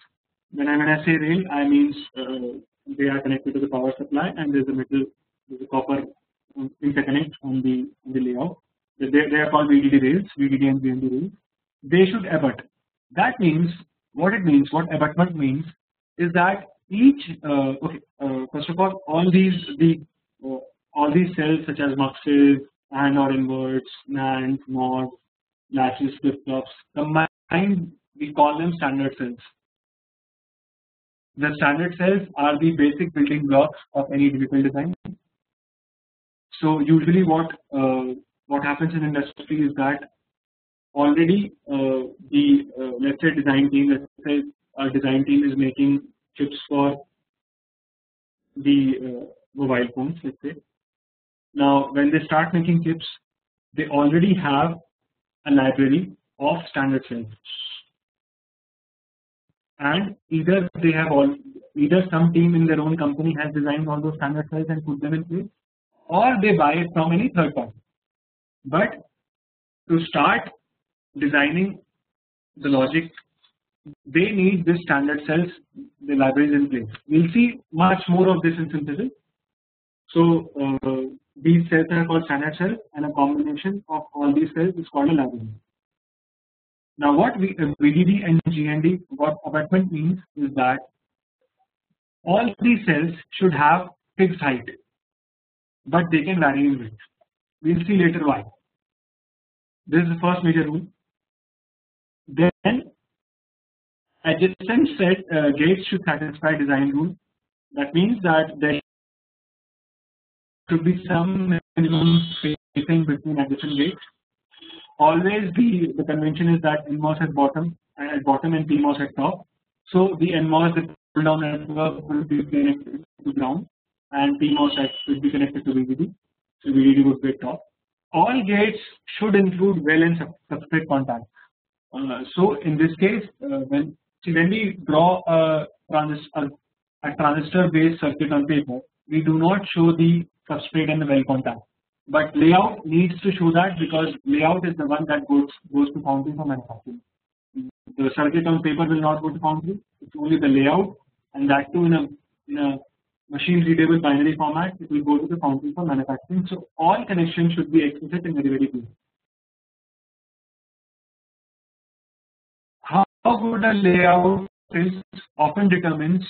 when I when I say rail I mean uh, they are connected to the power supply and there is a metal there is a copper interconnect on the on the layout. They, they are called VDD rails VDD and GND rails. They should abut. That means what it means what abutment means is that each uh, okay uh, first of all all these the uh, all these cells such as muxes and or inverts, NAND, MOS, latches, flip flops combined we call them standard cells. The standard cells are the basic building blocks of any digital design. So usually what uh, what happens in industry is that already uh, the uh, let's say design team let's say our design team is making chips for the uh, mobile phones let's say now when they start making chips they already have a library of standard cells and either they have all either some team in their own company has designed all those standard cells and put them in place or they buy it from any third party. But to start designing the logic they need this standard cells the libraries in place. We will see much more of this in synthesis. So uh, these cells are called standard cells and a combination of all these cells is called a library. Now what we, uh, VDD and GND what abutment means is that all these cells should have fixed height but they can vary in width. We will see later why. This is the first major rule. Then adjacent set uh, gates should satisfy design rule. That means that there should be some minimum spacing between adjacent gates. Always the, the convention is that NMOS at bottom and at bottom and PMOS at top. So the NMOS the pull down network will be connected to ground and PMOS will be connected to VDD. So VDD would be at top. all gates should include well and substrate contact. Uh, so in this case, uh, when see when we draw a transistor, a transistor based circuit on paper, we do not show the substrate and the well contact. But layout needs to show that because layout is the one that goes goes to foundry for manufacturing. The circuit on paper will not go to foundry. It's only the layout, and that too in a in a machine readable binary format. It will go to the foundry for manufacturing. So all connections should be explicit and very very clear. How good a layout is often determines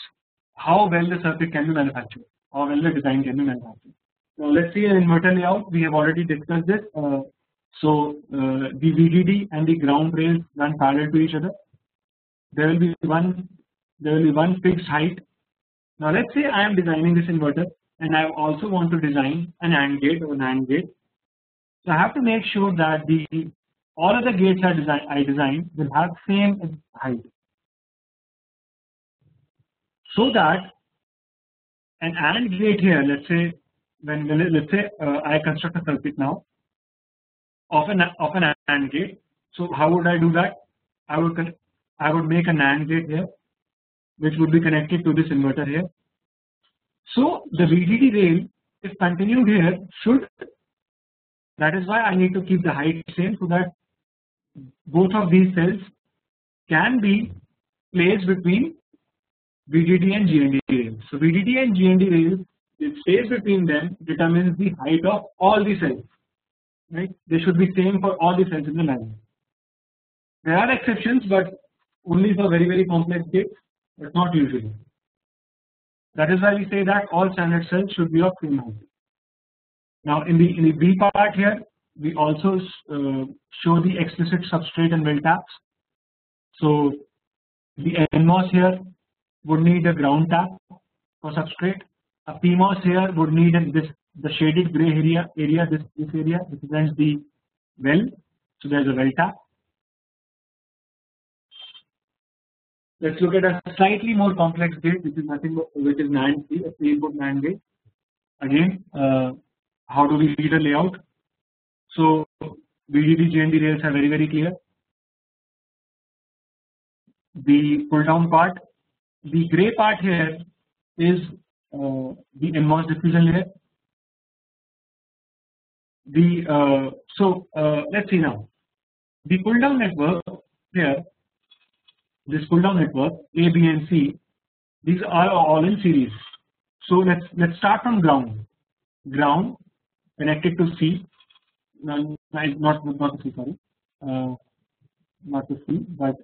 how well the circuit can be manufactured, how well the design can be manufactured. Now let's see an inverter layout. We have already discussed this. Uh, so uh, the VDD and the ground rails run parallel to each other. There will be one there will be one fixed height. Now let's say I am designing this inverter and I also want to design an AND gate or an AND gate. So I have to make sure that the all of the gates design I design will have same height so that an AND gate here let's say when let's say uh, I construct a circuit now of an of an AND gate. So how would I do that? I would I would make an AND gate here, which would be connected to this inverter here. So the VDD rail, if continued here, should that is why I need to keep the height same so that both of these cells can be placed between VDD and GND rails. So VDD and GND rails the space between them determines the height of all the cells right? They should be same for all the cells in the line there are exceptions but only for very very complex gates but not usually. That is why we say that all standard cells should be of same height now in the in the B part here we also uh, show the explicit substrate and well taps. So the NMOS here would need a ground tap for substrate. A PMOS here would need this the shaded gray area area this this area represents the well. So there is a well tap. Let us look at a slightly more complex gate which is nothing which is NAND a 3 input NAND gate. Again uh, how do we read a layout? So VDD GND rails are very very clear. The pull down part the gray part here is uh, the NMOS diffusion layer. The uh, so uh, let's see now the pull down network here this pull down network A, B, and C these are all in series. So let's let's start from ground ground connected to C not not not to C sorry uh, not to C but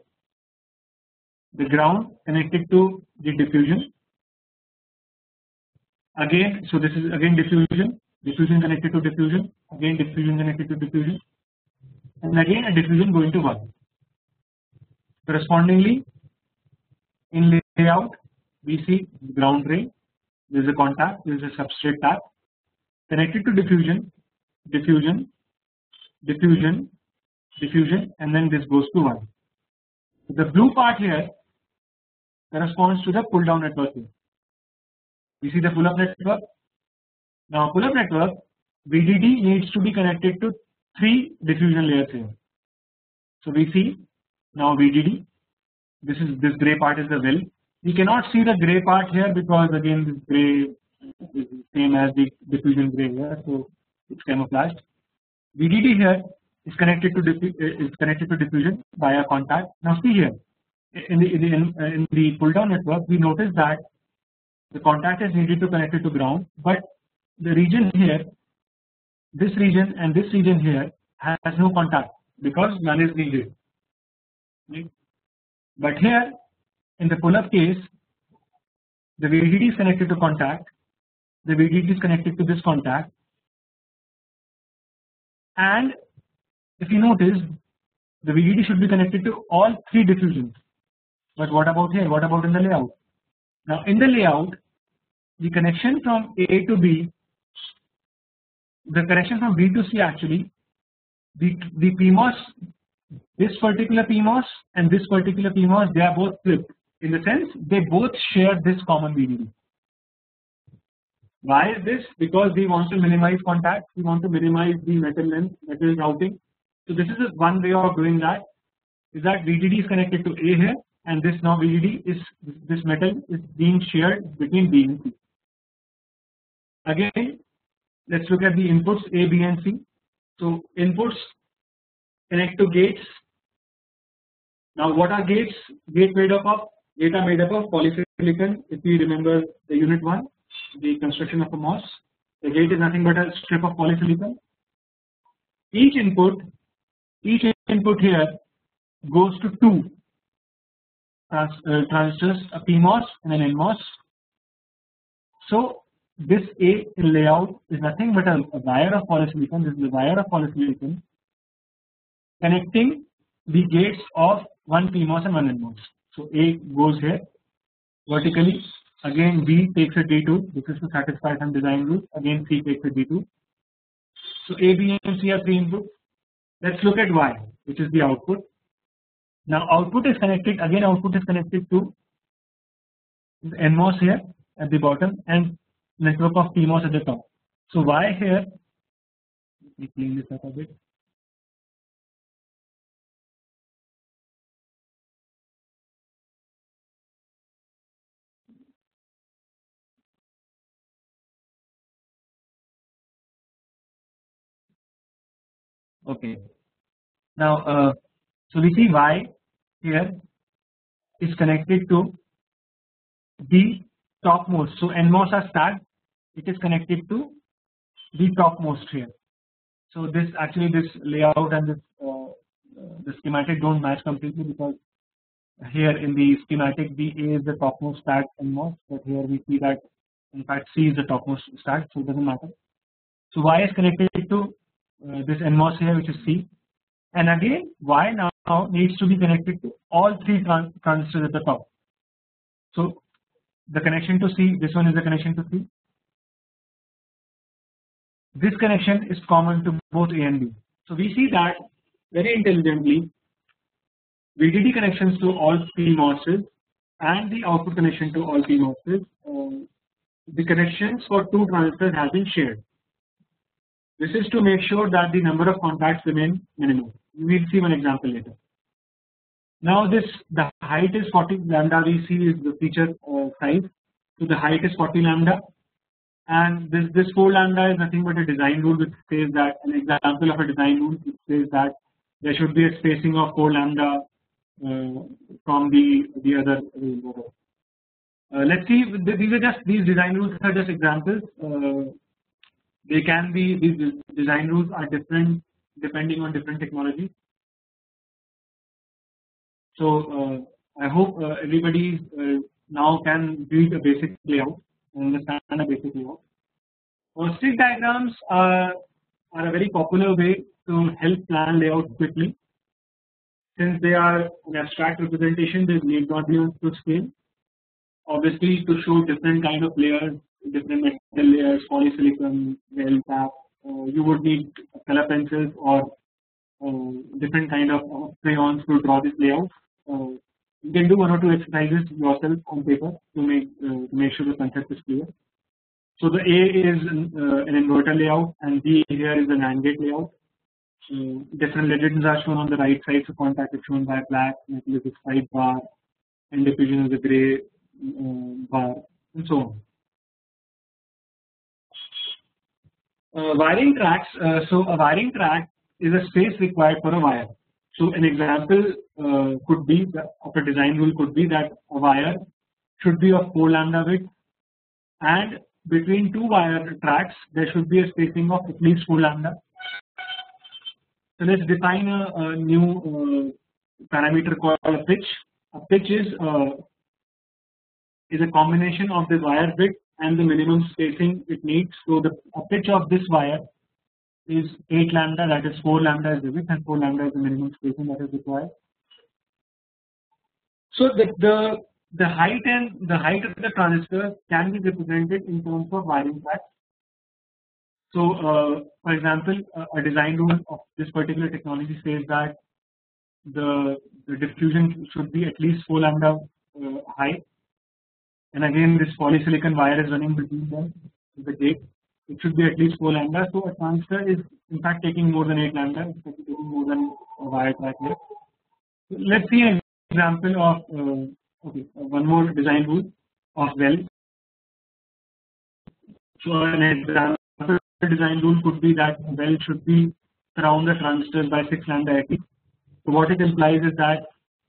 the ground connected to the diffusion. Again so this is again diffusion diffusion connected to diffusion again diffusion connected to diffusion and again a diffusion going to 1 correspondingly in layout we see ground drain there is a contact there is a substrate tap connected to diffusion diffusion diffusion diffusion and then this goes to 1 the blue part here corresponds to the pull down network here. You see the pull up network. Now pull up network VDD needs to be connected to three diffusion layers here. So we see now VDD this is this gray part is the well. We cannot see the gray part here because again this gray is same as the diffusion gray here so it's camouflaged. VDD here is connected to is connected to diffusion via contact. Now see here in the in in the pull down network we notice that the contact is needed to connect it to ground but the region here this region and this region here has no contact because none is needed. But here in the pull up case the VDD is connected to contact the VDD is connected to this contact and if you notice the VDD should be connected to all three diffusions but what about here what about in the layout now in the layout the connection from A to B, the connection from B to C actually, the, the PMOS, this particular PMOS and this particular PMOS they are both flipped in the sense they both share this common VDD. Why is this? Because we want to minimize contact, we want to minimize the metal length, metal routing. So this is one way of doing that is that VDD is connected to A here and this now VDD is this metal is being shared between B and C. Again let us look at the inputs A, B and C. So inputs connect to gates. Now what are gates? Gate made up of gate made up of polysilicon if we remember the unit 1 the construction of a MOS. The gate is nothing but a strip of polysilicon. Each input each input here goes to two trans, uh, transistors a PMOS and an NMOS. So this A layout is nothing but a, a wire of polysilicon. This is a wire of polysilicon connecting the gates of one PMOS and one NMOS. So A goes here vertically. Again B takes a D2. This is to satisfy some design rules. Again C takes a D2. So A, B, and C are three inputs. Let's look at Y, which is the output. Now output is connected again. Output is connected to the NMOS here at the bottom and network of PMOS at the top. So why here? Let me clean this up a bit. Okay. Now, uh, so we see Y here is connected to the topmost. So NMOS are stacked. It is connected to the topmost here. So this actually this layout and this uh, the schematic don't match completely because here in the schematic the is the topmost stack NMOS, but here we see that in fact C is the topmost stack, so it doesn't matter. So Y is connected to uh, this NMOS here, which is C, and again Y now needs to be connected to all three trans transistors at the top. So the connection to C, this one is the connection to C. This connection is common to both A and B. So we see that very intelligently VDD connections to all three PMOSes and the output connection to all PMOSes. Uh, the connections for two transistors have been shared. This is to make sure that the number of contacts remain minimal. We will see one example later. Now this the height is 40 lambda we see is the feature uh, size. So the height is 40 lambda and this this 4 lambda is nothing but a design rule which says that an example of a design rule which says that there should be a spacing of 4 lambda uh, from the the other rule. Uh, let's see these are just these design rules are just examples uh, they can be these design rules are different depending on different technologies so uh, I hope uh, everybody uh, now can read a basic layout and understand a basic layout. Uh, stick diagrams are, are a very popular way to help plan layout quickly. Since they are an abstract representation, they need not be to scale. Obviously, to show different kind of layers, different metal layers, polysilicon, gel cap, you would need color pencils or uh, different kind of crayons to draw this layout. Uh, you can do one or two exercises yourself on paper to make uh, to make sure the concept is clear. So the A is uh, an inverter layout and B here is an AND gate layout. So different legends are shown on the right side. So contact is shown by black, metal is a white bar, and diffusion is a gray uh, bar, and so on. Uh, wiring tracks. Uh, so a wiring track is a space required for a wire. So an example uh, could be of a design rule could be that a wire should be of 4 lambda width and between two wire tracks there should be a spacing of at least 4 lambda. So let's define a, a new uh, parameter called a pitch. A pitch is uh, is a combination of the wire width and the minimum spacing it needs. So the pitch of this wire is 8 lambda that is 4 lambda is the width and 4 lambda is the minimum spacing that is required. So the, the the height and the height of the transistor can be represented in terms of wiring tracks. So uh, for example a design rule of this particular technology says that the, the diffusion should be at least 4 lambda uh, high and again this polysilicon wire is running between them the gate it should be at least 4 lambda. So a transistor is in fact taking more than 8 lambda, it's taking more than a wire track here. Let's see an example of uh, okay one more design rule of well. So an example design rule could be that well should be around the transistors by 6 lambda at. So what it implies is that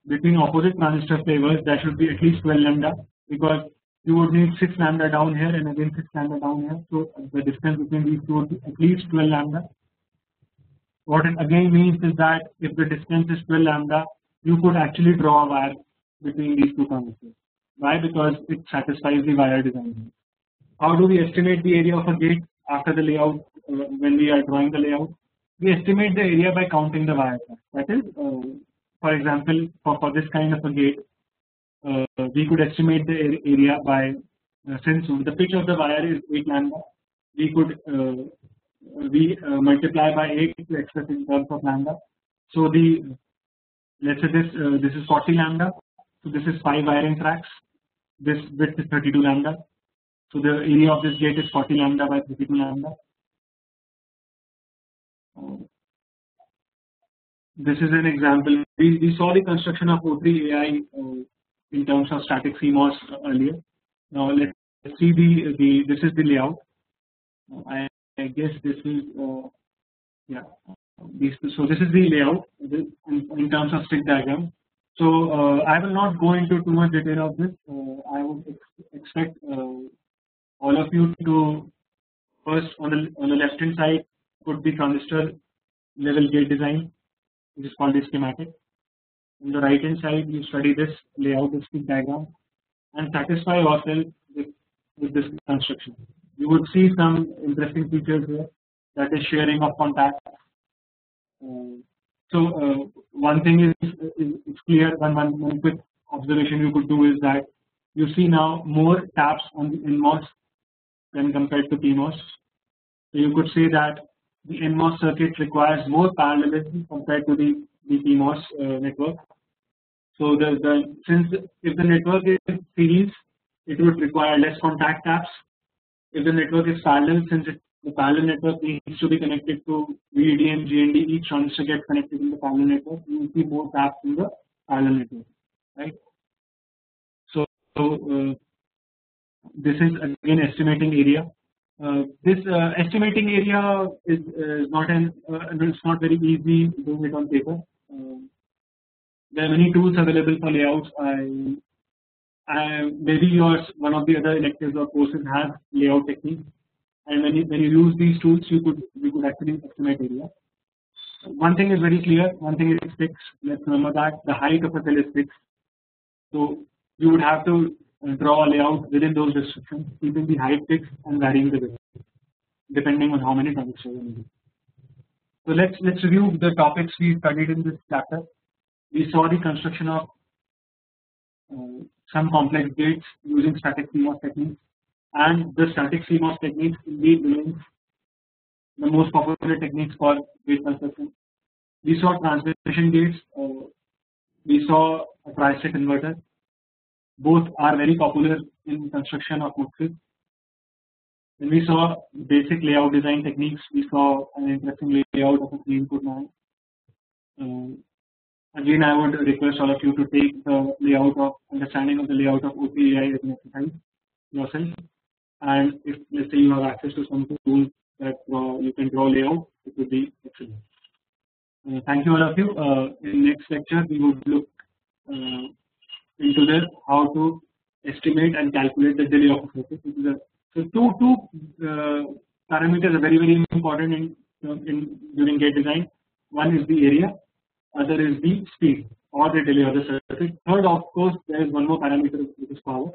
between opposite transistor flavors there should be at least 12 lambda because you would need 6 lambda down here and again 6 lambda down here. So the distance between these two would be at least 12 lambda. What it again means is that if the distance is 12 lambda you could actually draw a wire between these two transistors. Why? Because it satisfies the wire design. How do we estimate the area of a gate after the layout uh, when we are drawing the layout? We estimate the area by counting the wires. That is, uh, for example, for, for this kind of a gate, we could estimate the area by uh, since the pitch of the wire is 8 lambda, we could uh, we uh, multiply by 8 to express in terms of lambda. So the let's say this this is 40 lambda, so this is 5 wiring tracks, this width is 32 lambda, so the area of this gate is 40 lambda by 32 lambda. This is an example. We, we saw the construction of O3 AI uh, in terms of static CMOS earlier. Now let's see the the this is the layout. I, I guess this is uh, yeah. So this is the layout in, terms of stick diagram. So uh, I will not go into too much detail of this. Uh, I would ex expect uh, all of you to first on the on the left hand side put the transistor level gate design which is called the schematic. On the right hand side you study this layout this diagram and satisfy yourself with, with this construction. You would see some interesting features here that is sharing of contacts. So uh, one thing is, is, is clear one, one, one quick observation you could do is that you see now more taps on the NMOS than compared to PMOS. So you could say that the NMOS circuit requires more parallelism compared to the, the PMOS uh, network. So the, the since if the network is series, it would require less contact taps. If the network is parallel, since it, the parallel network needs to be connected to VDD and GND, each transistor gets connected in the parallel network. You will see more taps in the parallel network, right? So, so uh, this is again estimating area. Uh, this uh, estimating area is, is not an uh, it's not very easy doing it on paper. There are many tools available for layouts. I, I maybe yours one of the other electives or courses has layout techniques, and when you when you use these tools, you could you could actually estimate area. One thing is very clear. One thing is fixed. Let's remember that the height of a cell is fixed. So you would have to uh, draw a layout within those restrictions, keeping the height fixed and varying the width depending on how many transistors are needed. So let's let's review the topics we studied in this chapter. We saw the construction of uh, some complex gates using static CMOS techniques, and the static CMOS techniques indeed remains the most popular techniques for gate construction. We saw transmission gates. Uh, we saw a tri-state inverter both are very popular in construction of MUXes. When we saw basic layout design techniques, we saw an interesting layout of a clean input NAND. Uh, again, I would request all of you to take the layout of understanding of the layout of OPAI as an exercise yourself. And if let's say you have access to some tools that uh, you can draw layout, it would be excellent. Uh, thank you all of you. Uh, in next lecture, we would look uh, into this how to estimate and calculate the delay of a circuit. So two two uh, parameters are very very important in, in during gate design. One is the area, other is the speed or the delay of the circuit. Third, of course, there is one more parameter which is power.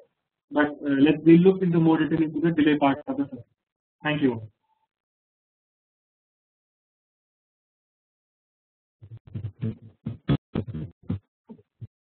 But uh, let's we look into more detail into the delay part of the circuit. Thank you.